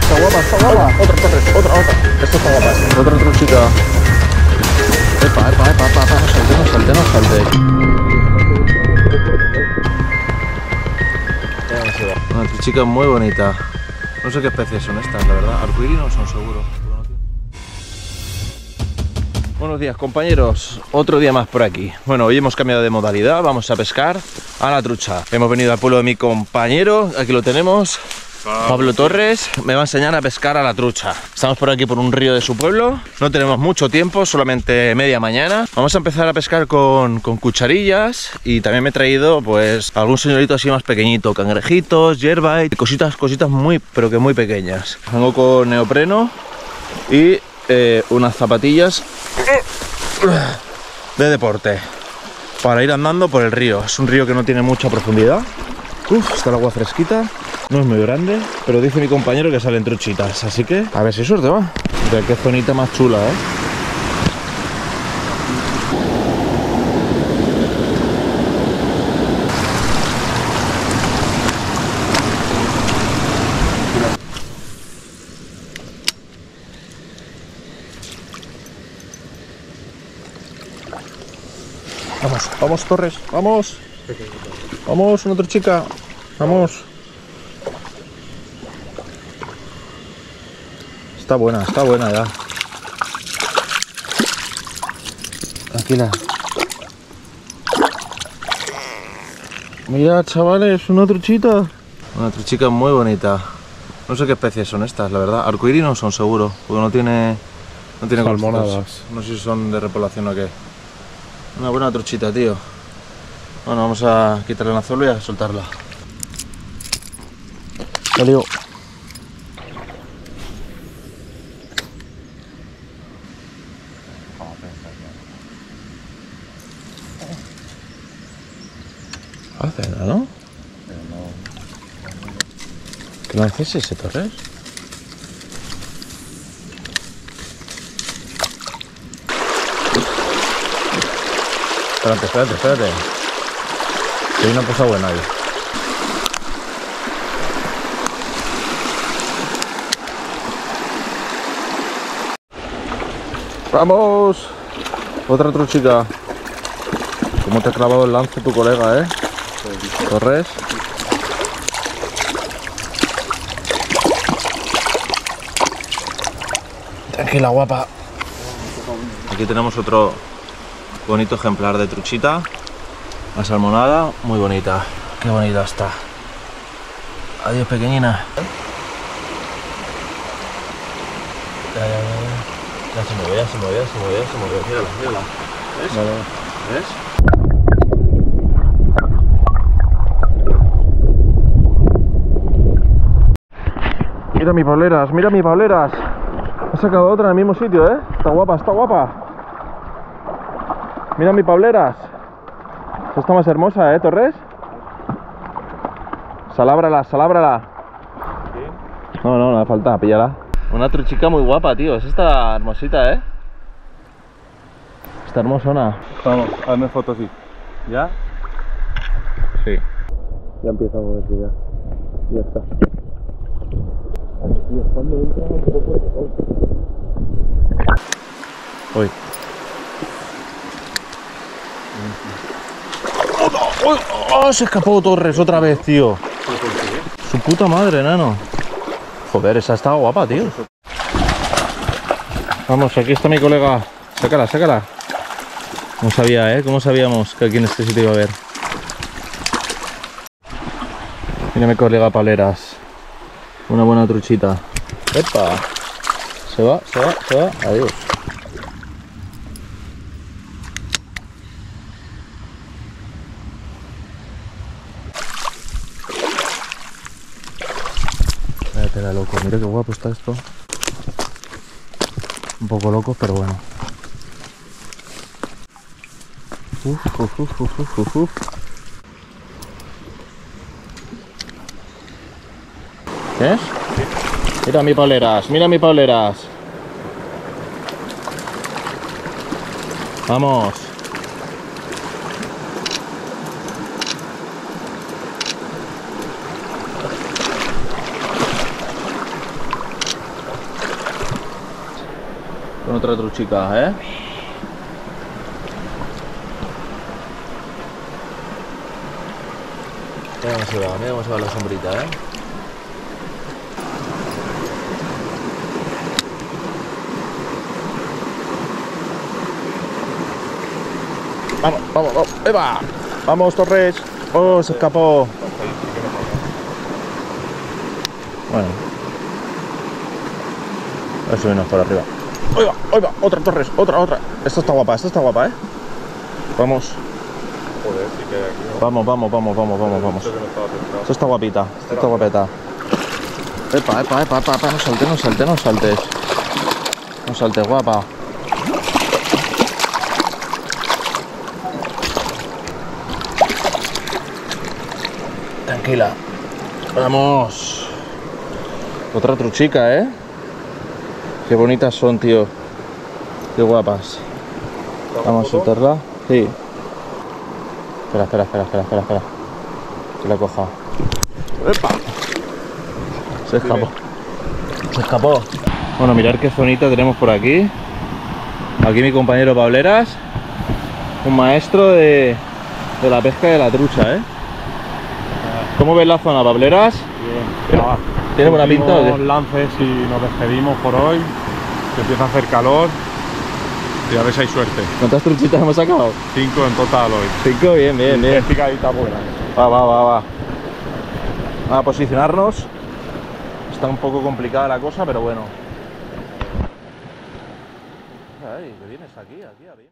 Está guapa, está guapa. Otra, otra, otra, otra. Esta está guapa. esta. Otra truchita. Epa, epa, epa, epa, epa. No salte, no salte, no salte. Una truchica muy bonita. No sé qué especies son estas, la verdad. Arcoíris no son seguro. Buenos días compañeros, otro día más por aquí. Bueno, hoy hemos cambiado de modalidad, vamos a pescar a la trucha. Hemos venido al pueblo de mi compañero, aquí lo tenemos, Pablo Torres, me va a enseñar a pescar a la trucha. Estamos por aquí por un río de su pueblo, no tenemos mucho tiempo, solamente media mañana. Vamos a empezar a pescar con, cucharillas y también me he traído pues algún señorito así más pequeñito, cangrejitos, hierba y cositas, cositas muy, pero que muy pequeñas. Vengo con neopreno y eh, unas zapatillas de deporte para ir andando por el río. Es un río que no tiene mucha profundidad. Uf, está el agua fresquita. No es muy grande, pero dice mi compañero que salen truchitas. Así que a ver si suerte va. Mira qué zonita más chula, ¿eh? Vamos, vamos Torres, vamos. Vamos, una chica. Vamos. Está buena, está buena ya. Tranquila. Mira, chavales, una truchita. Una truchica muy bonita. No sé qué especies son estas, la verdad. Arcoíris no son seguro, porque no tiene. No tiene Salmonadas. No sé si son de repoblación o qué. Una buena truchita, tío. Bueno, vamos a quitarle el anzuelo y a soltarla. Salió. Hace nada, ¿no? ¿Qué lances ese, Torres? Espérate, espérate, espérate. Que hay una cosa buena ahí. ¡Vamos! Otra truchica. ¿Cómo te ha clavado el lance tu colega, eh? Torres. Tranquila, guapa. Aquí tenemos otro bonito ejemplar de truchita. La salmonada, muy bonita. Qué bonita está. Adiós, pequeñina. Ya, ya, ya, ya. Ya se movió, ya se movió, ya se movió, ya se movió. Mírala, mírala. ¿Ves? ¿Ves? Mira mis pableras, mira mis pableras. Ha sacado otra en el mismo sitio, ¿eh? Está guapa, está guapa. Mira mis pableras. Esta está más hermosa, ¿eh, Torres? Salábrala, salábrala. No, no, no hace falta, píllala. Una truchica muy guapa, tío. Es esta hermosita, ¿eh? Está hermosona. Vamos, hazme fotos sí. ¿Ya? Sí. Ya empieza a moverse ya. Ya está. De sol. Uy. ¡Oh, oh, se escapó Torres otra vez, tío. Su puta madre, nano. Joder, esa está guapa, tío. Vamos, aquí está mi colega. Sácala, sácala. No sabía, ¿eh? ¿Cómo sabíamos que aquí en este sitio iba a haber? Mira mi colega Paleras. Una buena truchita. ¡Epa! Se va, se va, se va. Adiós. Espérate, loco. Mira qué guapo está esto. Un poco loco, pero bueno. Uf, uf, uf, uf, uf, uf, ¿Eh? Mira mi pauleras, mira mi paleras. Vamos. Con otra truchica, ¿eh? Mira cómo se va, mira cómo se va la sombrita, ¿eh? Vamos, vamos, vamos, ¡Eva! Vamos, Torres. Oh, se escapó. Bueno. A ver subirnos por arriba. ¡Ahí va! ¡Ahí va! Otra Torres, otra, otra. Esta está guapa, esta está guapa, ¿eh? Vamos, Joder, sí que hay aquí. ¿no? vamos, vamos, vamos, vamos, vamos, vamos. Esta está guapita, esta está guapeta. Epa, epa, epa, epa, epa, no saltes, no saltes, no saltes. No saltes, guapa. Tranquila. Vamos. Otra truchica, ¿eh? Qué bonitas son, tío. Qué guapas. Vamos a soltarla. Sí. Espera, espera, espera, espera, espera, espera. Que la coja. ¡Epa! Se escapó. Se escapó. Bueno, mirar qué zonita tenemos por aquí. Aquí mi compañero Pableras. Un maestro de, de la pesca de la trucha, ¿eh? ¿Cómo ves la zona, Pableras? Bien, ¿Tiene buena pinta últimos lances y nos despedimos por hoy. Que empieza a hacer calor. Y a ver si hay suerte. ¿Cuántas truchitas hemos sacado? Cinco en total hoy. Cinco, bien, bien, bien. Picadita buena. Va, va, va, va. A posicionarnos. Está un poco complicada la cosa, pero bueno. Ay, que vienes aquí, aquí, aquí.